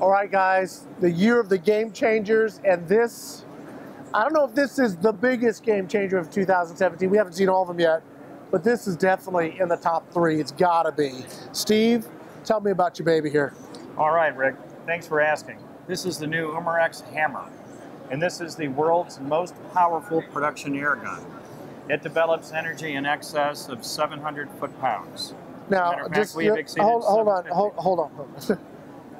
All right, guys, the year of the game changers, and this, I don't know if this is the biggest game changer of 2017. We haven't seen all of them yet, but this is definitely in the top three. It's gotta be. Steve, tell me about your baby here. All right, Rick, thanks for asking. This is the new Umarex Hammer, and this is the world's most powerful production air gun. It develops energy in excess of 700 foot-pounds. Now, Matter fact, just we have you- hold, hold on, 750. hold, hold on. hold on.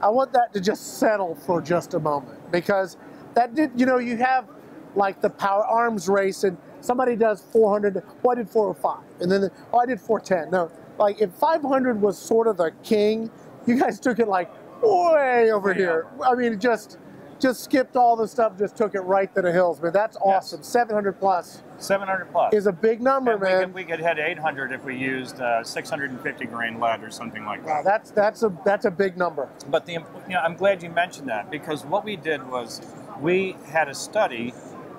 I want that to just settle for just a moment because that did, you know, you have like the power arms race and somebody does 400, oh, I did 405, and then, oh, I did 410. No, like if 500 was sort of the king, you guys took it like way over here. I mean, just, just skipped all the stuff, just took it right to the hills. Man, that's awesome. 700 plus. plus 700 plus. is a big number, And we man. could, we could hit 800 if we used uh, 650 grain lead or something like that. Wow, that. that's that's a that's a big number. But the, you know, I'm glad you mentioned that because what we did was we had a study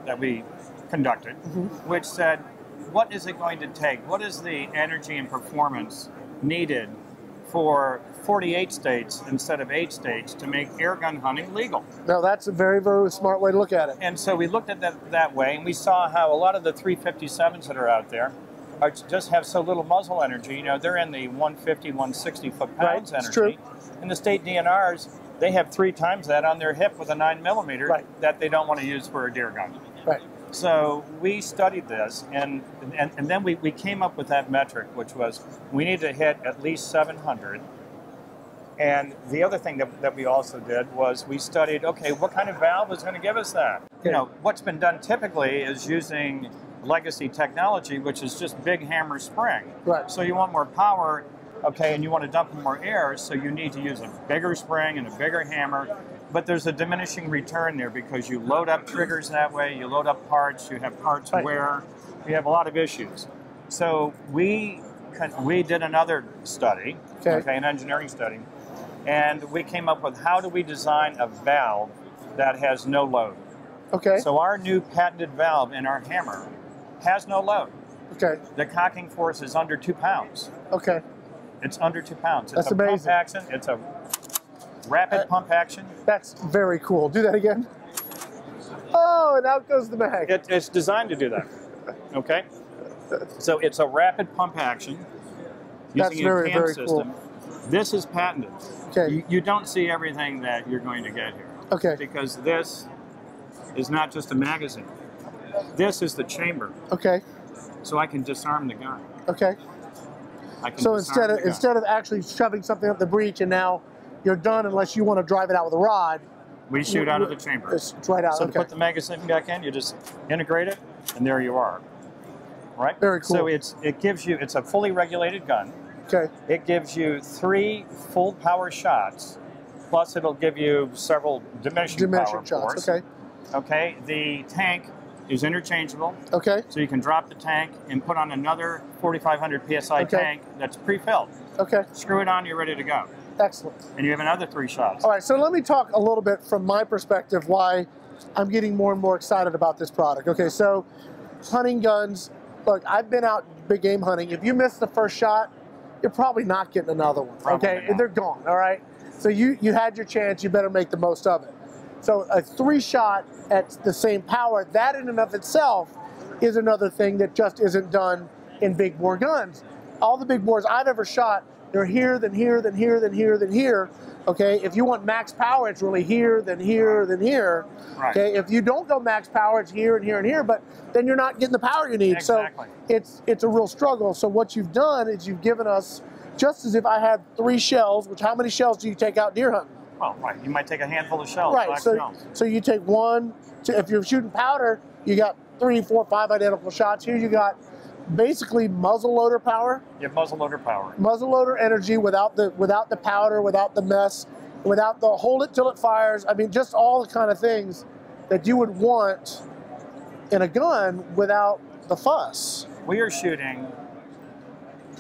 that we conducted, Mm-hmm. which said, what is it going to take? What is the energy and performance needed for 48 states instead of eight states to make air gun hunting legal? No, that's a very, very smart way to look at it. And so we looked at that that way, and we saw how a lot of the 357s that are out there are just have so little muzzle energy. You know, they're in the 150, 160 foot pounds Right, energy. And the state DNRs, they have three times that on their hip with a nine millimeter Right. that they don't want to use for a deer gun. Right. So we studied this, and and, and then we, we came up with that metric, which was we need to hit at least 700. And the other thing that, that we also did was we studied, okay, what kind of valve is going to give us that? You know, what's been done typically is using legacy technology, which is just big hammer spring. Right. So you want more power, okay, and you want to dump more air, so you need to use a bigger spring and a bigger hammer. But there's a diminishing return there because you load up triggers that way, you load up parts, you have parts Right. wear, you have a lot of issues. So we we did another study, Okay. an engineering study, and we came up with how do we design a valve that has no load. Okay. So our new patented valve in our hammer has no load. okay. The cocking force is under two pounds. Okay. It's under two pounds. It's That's a pump amazing. It's a rapid Uh, pump action. That's very cool. Do that again. Oh, and out goes the mag. It, it's designed to do that. Okay. So it's a rapid pump action That's using very, a CAM very cool. system. This is patented. Okay. You, you don't see everything that you're going to get here Okay. because this is not just a magazine. This is the chamber, Okay. so I can disarm the gun. Okay. I can So instead of instead of actually shoving something up the breech and now you're done unless you want to drive it out with a rod, we shoot out of the chamber. it's it's right out. So to put the magazine back in, you just integrate it, and there you are. Right? Very cool. So it's it gives you it's a fully regulated gun. okay. It gives you three full power shots, plus it'll give you several diminishing, Diminishing power shots. force. Okay. Okay. The tank is interchangeable, Okay. so you can drop the tank and put on another 4,500 psi Okay. tank that's pre-filled. Okay. Screw it on, you're ready to go, Excellent. and you have another three shots. All right, so let me talk a little bit from my perspective why I'm getting more and more excited about this product. Okay, so hunting guns. Look, I've been out big game hunting. If you miss the first shot, you're probably not getting another one. Probably okay, not. they're gone. All right. So you you had your chance. You better make the most of it. So a three shot at the same power, that in and of itself is another thing that just isn't done in big bore guns. All the big bores I've ever shot, they're here, then here, then here, then here, then here. Okay, if you want max power, it's really here, then here, then here. Right. Okay, if you don't go max power, it's here and here and here, but then you're not getting the power you need. Exactly. So it's it's a real struggle. So what you've done is you've given us just as if I had three shells, which how many shells do you take out deer hunting? Well, right. You might take a handful of shells, Right. So shells. so you take one. Two, if you're shooting powder, you got three, four, five identical shots. Here you got basically muzzle loader power, have muzzle loader power. muzzle loader energy without the without the powder, without the mess, without the hold it till it fires. I mean, just all the kind of things that you would want in a gun without the fuss. We are shooting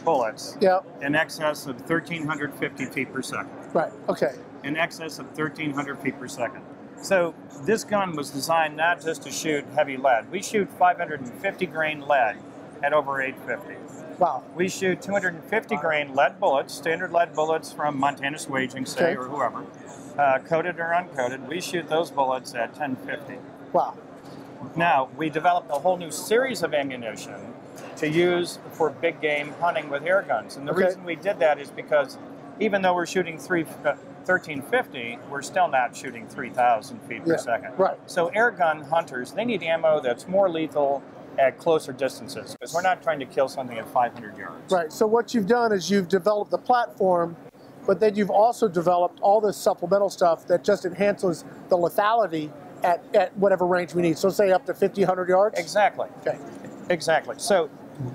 bullets Yeah. in excess of 1,350 feet per second. Right. Okay. In excess of 1,300 feet per second. So this gun was designed not just to shoot heavy lead. We shoot 550 grain lead at over 850. Wow. We shoot 250 grain lead bullets, standard lead bullets from Montana's Waging, say, Okay. or whoever, uh, coated or uncoated. We shoot those bullets at 1050. Wow. Now, we developed a whole new series of ammunition to use for big game hunting with air guns. And the Okay. reason we did that is because even though we're shooting three, uh, 1350, we're still not shooting 3,000 feet per second. right. So air gun hunters, they need ammo that's more lethal at closer distances because we're not trying to kill something at 500 yards. Right. So what you've done is you've developed the platform, but then you've also developed all this supplemental stuff that just enhances the lethality at, at whatever range we need. So say up to 50, 100 yards. Exactly. Okay. Exactly. So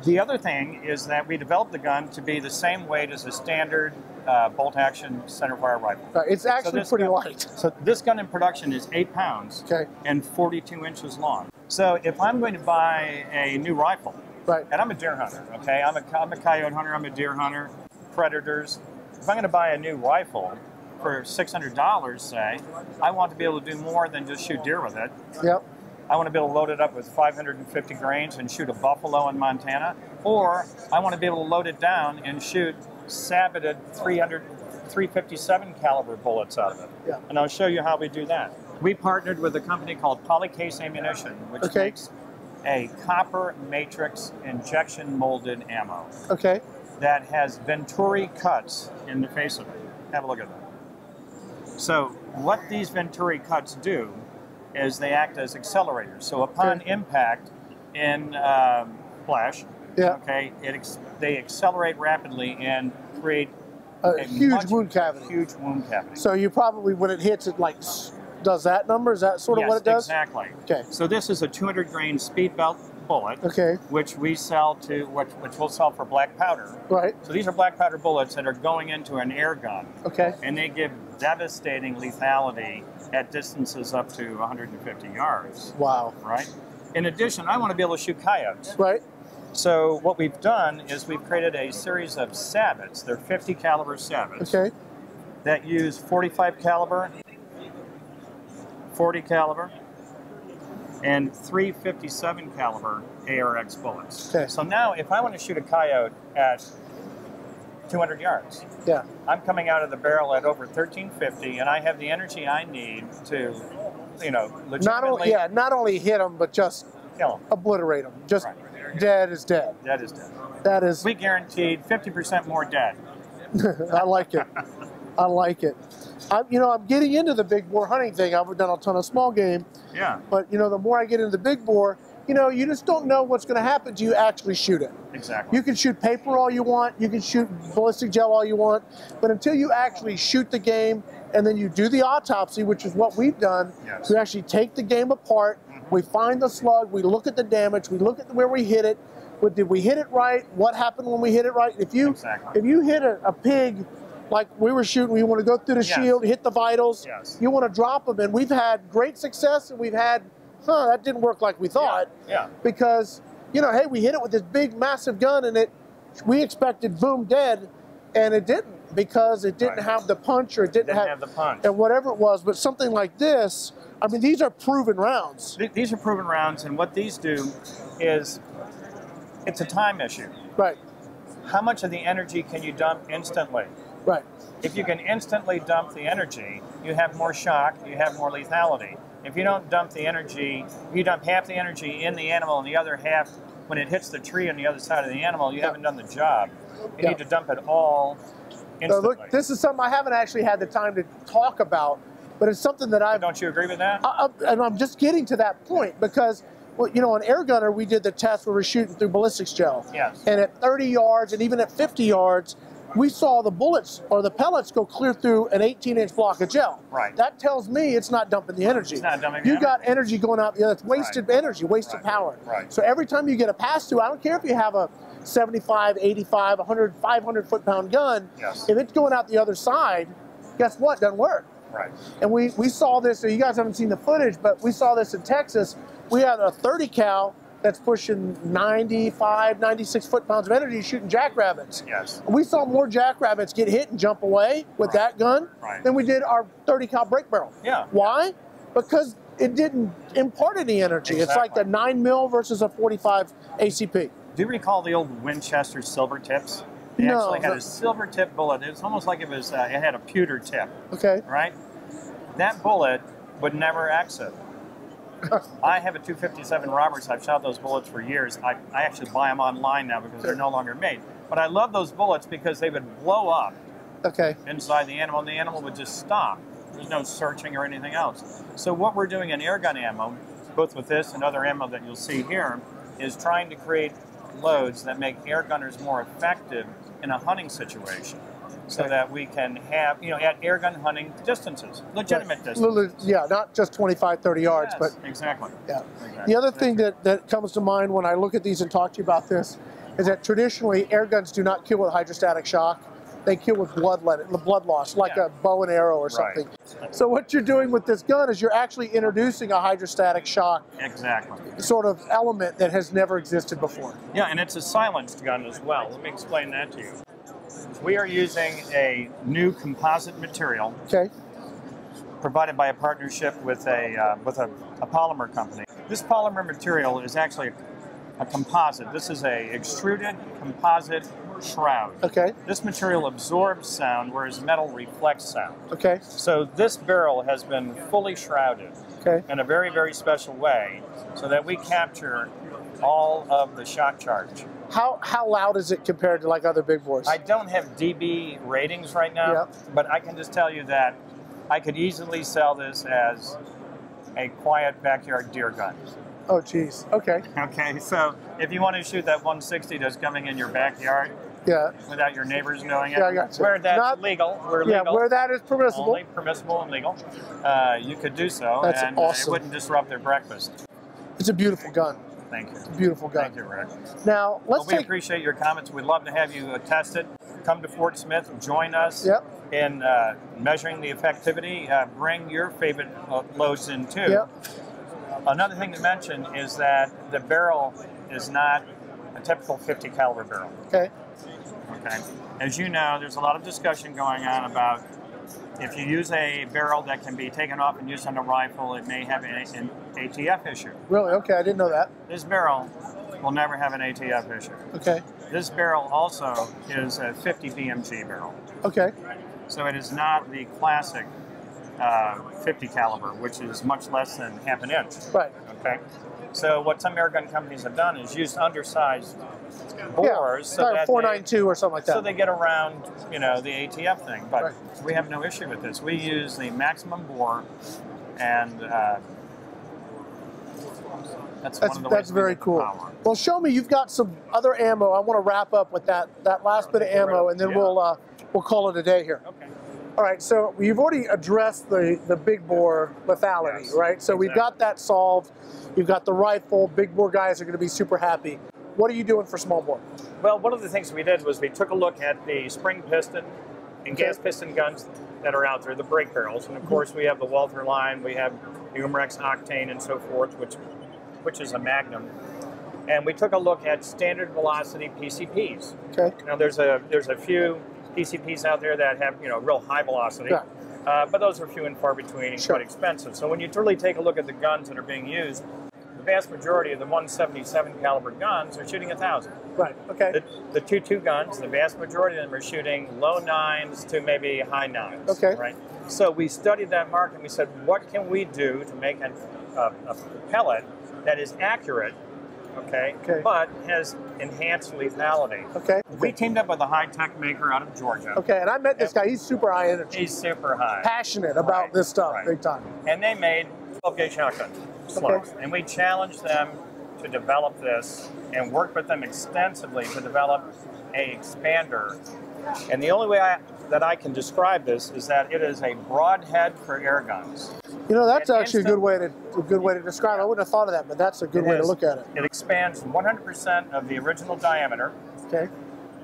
the other thing is that we developed the gun to be the same weight as a standard uh, bolt action centerfire rifle. Right. It's actually this pretty gun- light. So this gun in production is eight pounds Okay. and 42 inches long. So if I'm going to buy a new rifle, Right. and I'm a deer hunter, okay, I'm a, I'm a coyote hunter, I'm a deer hunter, predators. If I'm going to buy a new rifle for $600, say, I want to be able to do more than just shoot deer with it. Yep. I want to be able to load it up with 550 grains and shoot a buffalo in Montana, or I want to be able to load it down and shoot saboted 300, 357 caliber bullets out of it. Yeah. And I'll show you how we do that. We partnered with a company called Polycase Ammunition, which Okay. makes a copper matrix injection molded ammo Okay. that has Venturi cuts in the face of it. Have a look at that. So what these Venturi cuts do is they act as accelerators. So upon Okay. impact in um, flash, Yeah. okay, it ex- they accelerate rapidly and create A, a huge wound cavity. Huge wound cavity. So you probably, when it hits, it like does that number? Is that sort of yes, what it does? exactly. Okay. So this is a 200 grain speed belt bullet, Okay. which we sell to which, which we'll sell for black powder. Right. So these are black powder bullets that are going into an air gun. Okay. and they give devastating lethality at distances up to 150 yards, Wow. right? In addition, I want to be able to shoot coyotes. Right. So what we've done is we've created a series of sabots. They're 50 caliber sabots Okay. that use 45 caliber, 40 caliber, and 357 caliber ARX bullets. Okay. So now if I want to shoot a coyote at 200 yards, Yeah. I'm coming out of the barrel at over 1350, and I have the energy I need to, you know, legitimately Not only yeah, not only hit them, but just kill them. obliterate them. Just Right. dead is dead. That is dead. That is. We guaranteed 50% more dead. I like it. I like it. I, you know, I'm getting into the big bore hunting thing. I've done a ton of small game, Yeah, but you know, the more I get into the big bore, you know, you just don't know what's going to happen till you actually shoot it. exactly. You can shoot paper all you want, you can shoot ballistic gel all you want, but until you actually shoot the game and then you do the autopsy, which is what we've done, Yes. we actually take the game apart, mm-hmm. we find the slug, we look at the damage, we look at where we hit it, what did we hit it right, what happened when we hit it right. If you Exactly. if you hit a, a pig like we were shooting, we want to go through the Yes. shield, hit the vitals, Yes. you want to drop them, and we've had great success, and we've had, huh, that didn't work like we thought Yeah, because you know, hey, we hit it with this big, massive gun, and it we expected boom dead, and it didn't because it didn't Right. have the punch or it didn't, didn't have the punch. and whatever it was. But something like this, I mean, these are proven rounds, Th- These are proven rounds, and what these do is it's a time issue. right? How much of the energy can you dump instantly? Right. If you can instantly dump the energy, you have more shock, you have more lethality. If you don't dump the energy, you dump half the energy in the animal and the other half when it hits the tree on the other side of the animal, you Yeah. haven't done the job. You Yeah. need to dump it all So instantly. look, this is something I haven't actually had the time to talk about, but it's something that I've Don't you agree with that? I, I- and I'm just getting to that point because, well, you know, on air gunner we did the test where we're shooting through ballistics gel, Yes. and at 30 yards and even at 50 yards, we saw the bullets or the pellets go clear through an 18-inch block of gel. Right. That tells me it's not dumping the energy. It's not dumping You got energy going out the other. It's wasted Right. energy, wasted Right. power. Right. So every time you get a pass through, I don't care if you have a 75, 85, 100, 500 foot pound gun. Yes. If it's going out the other side, guess what? Doesn't work. Right. And we, we saw this, so you guys haven't seen the footage, but we saw this in Texas. We had a 30 cal that's pushing 95, 96 foot pounds of energy shooting jackrabbits. Yes. We saw more jackrabbits get hit and jump away with Right. that gun Right. than we did our 30 cal break barrel. Yeah. Why? Because it didn't impart any energy. It's like the 9 mil versus a 45 ACP. Do you recall the old Winchester silver tips? They No, actually had a silver tip bullet. It was almost like it was uh, it had a pewter tip, Okay? right? that bullet would never exit. I have a 257 Roberts. I've shot those bullets for years. I, I actually buy them online now because they're no longer made. But I love those bullets because they would blow up Okay. inside the animal, and the animal would just stop. There's no searching or anything else. So what we're doing in airgun ammo, both with this and other ammo that you'll see here, is trying to create loads that make air gunners more effective in a hunting situation. So that we can have, you know, at airgun hunting distances, legitimate distances. Yeah, not just 25, 30 yards, Yes, but exactly. yeah. Exactly. The other thing that, that comes to mind when I look at these and talk to you about this is that traditionally air guns do not kill with hydrostatic shock. They kill with blood, let- blood loss, like Yeah. a bow and arrow or something. Right. something. So what you're doing with this gun is you're actually introducing a hydrostatic shock Exactly. sort of element that has never existed before. Yeah, and it's a silenced gun as well. Let me explain that to you. We are using a new composite material Okay. provided by a partnership with a uh, with a, a polymer company. This polymer material is actually a, a composite. This is a extruded composite shroud. Okay. This material absorbs sound, whereas metal reflects sound. Okay. So this barrel has been fully shrouded Okay. in a very very special way, so that we capture all of the shock charge. How how loud is it compared to like other big bores? I don't have DB ratings right now, Yeah. but I can just tell you that I could easily sell this as a quiet backyard deer gun. oh, geez. Okay. Okay, so if you want to shoot that 160 that's coming in your backyard Yeah. without your neighbors knowing it, Yeah, I got you. where that's Not- legal, we're Yeah. legal. Where that is permissible. only permissible and legal. Uh, you could do so, That's and awesome. it wouldn't disrupt their breakfast. It's a beautiful gun. Thank you. Beautiful gun. Thank you, Rick. Now let's Well, we take. appreciate your comments. We'd love to have you uh, test it. Come to Fort Smith, and join us Yep. in uh, measuring the effectivity. Uh, bring your favorite loads in too. Yep. Another thing to mention is that the barrel is not a typical 50 caliber barrel. Okay. Okay. As you know, there's a lot of discussion going on about if you use a barrel that can be taken off and used on a rifle, it may have an, an ATF issue. Really? Okay. I didn't know that. This barrel will never have an ATF issue. Okay. This barrel also is a 50 BMG barrel, Okay. so it is not the classic uh, 50 caliber, which is much less than half an inch. Right. So what some air gun companies have done is used undersized Yeah. bores so that four they, or something like that. so they get around, you know, the ATF thing. But Right. we have no issue with this. We use the maximum bore, and uh, that's, that's one of the that's very cool. power. Well, show me. You've got some other ammo. I want to wrap up with that that last bit of ammo, and then Yeah. we'll uh, we'll call it a day here. Okay. All right. So you've already addressed the the big bore lethality, Yes, right? So we've got that solved. You've got the rifle. Big bore guys are going to be super happy. What are you doing for small bore? Well, one of the things we did was we took a look at the spring piston and gas piston guns that are out there, the break barrels, and of mm-hmm. course we have the Walther line, we have the Umarex Octane, and so forth, which which is a Magnum. And we took a look at standard velocity PCPs. Okay. Now there's a there's a few PCPs out there that have you know real high velocity, Yeah. uh, but those are few and far between and Sure. quite expensive. So when you really take a look at the guns that are being used, the vast majority of the 177 caliber guns are shooting a thousand. Right. Okay. The, the two two guns, the vast majority of them are shooting low nines to maybe high nines. Okay. Right. So we studied that market and we said, what can we do to make an, a, a pellet that is accurate, okay, Okay. but has enhanced lethality? Okay. We teamed up with a high tech maker out of Georgia. Okay. And I met this guy. He's super high energy, He's super high. passionate about Right, this stuff, right. big time. and they made 12 gauge shotgun slugs. And we challenged them to develop this and worked with them extensively to develop a expander. And the only way I, that I can describe this is that it is a broadhead for air guns. You know, that's An actually a good way to a good way to describe. it. I wouldn't have thought of that, but that's a good way to look at it. It expands 100% of the original diameter Okay.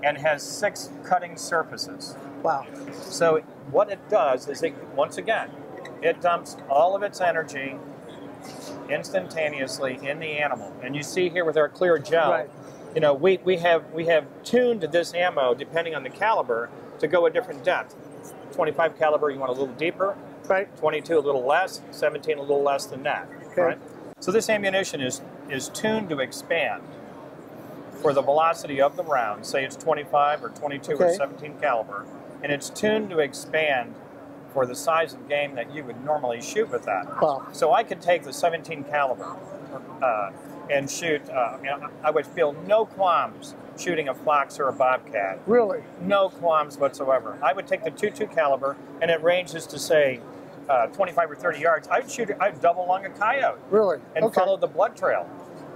and has six cutting surfaces. Wow. So what it does is it once again, it dumps all of its energy instantaneously in the animal. And you see here with our clear gel, Right. you know, we, we have we have tuned this ammo depending on the caliber to go a different depth. 25 caliber, you want a little deeper. Right. 22 a little less. 17 a little less than that. Okay. Right. So this ammunition is is tuned to expand for the velocity of the round. Say it's 25 or 22 or 17 caliber, and it's tuned to expand for the size of game that you would normally shoot with that. Wow. So I could take the 17 caliber uh, and shoot. Uh, you know, I would feel no qualms shooting a fox or a bobcat. Really? No qualms whatsoever. I would take the 22 caliber, and it ranges to say uh, 25 or 30 yards. I'd shoot. I'd double lung a coyote Really? and okay. follow the blood trail.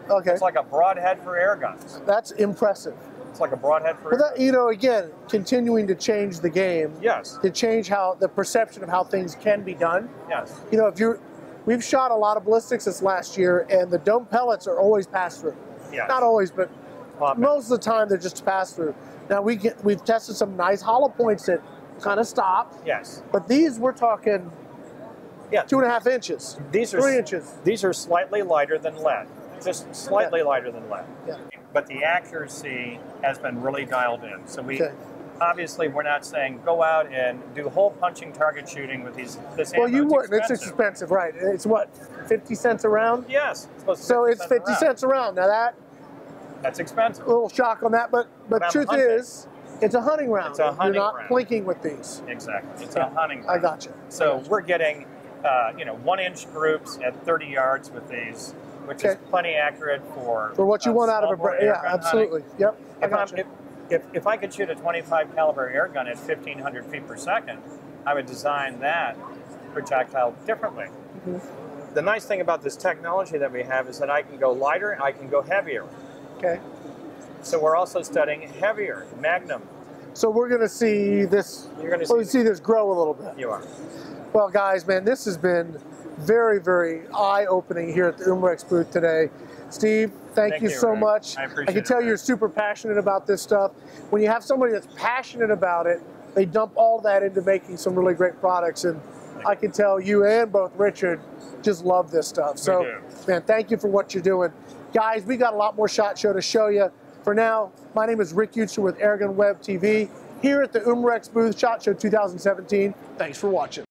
okay. It's like a broadhead for air guns. That's impressive. It's like a broadhead for. But air that, you know, again, continuing to change the game, Yes. to change how the perception of how things can be done. Yes. You know, if you're, we've shot a lot of ballistics this last year, and the dome pellets are always pass through. Yes. Not always, but Pop it. most of the time they're just pass through. Now we get, we've tested some nice hollow points that kind of stop, Yes. but these we're talking Yeah. two and a half inches, These are three inches. These are slightly lighter than lead, just slightly lighter than lead. Yeah. But the accuracy has been really dialed in. So we Okay. obviously we're not saying go out and do hole punching target shooting with these. This Well, you wouldn't. It's expensive. right? It's what, fifty cents a round. Yes. it's So it's 50 around. cents a round. Now that That's expensive. a little shock on that, but but But truth hunting. is, it's a hunting round. It's a hunting You're not round. plinking with these. Exactly. It's Yeah, a hunting. round. I round. got you. So we're getting, uh, you know, one inch groups at 30 yards with these, which is plenty accurate for For what you uh, want out of a small bore bra- air yeah, gun hunting. absolutely. Yep. If, I'm, got you. if, if, if I could shoot a 25 caliber air gun at 1500 feet per second, I would design that projectile differently. Mhm. The nice thing about this technology that we have is that I can go lighter, and I can go heavier. Okay. So we're also studying heavier, Magnum. So we're gonna see this. You're going to see. see this grow a little bit. You are. Well, guys, man, this has been very, very eye-opening here at the Umarex booth today. Steve, thank, Thank you, you, so Rick. much. I appreciate can tell Rick. you're super passionate about this stuff. When you have somebody that's passionate about it, they dump all that into making some really great products. And I can tell you and both Richard just love this stuff. So, man, thank you for what you're doing. Guys, we got a lot more SHOT Show to show you. For now, my name is Rick Eutsler with Airgun Web TV here at the Umarex booth, SHOT Show 2017. Thanks for watching.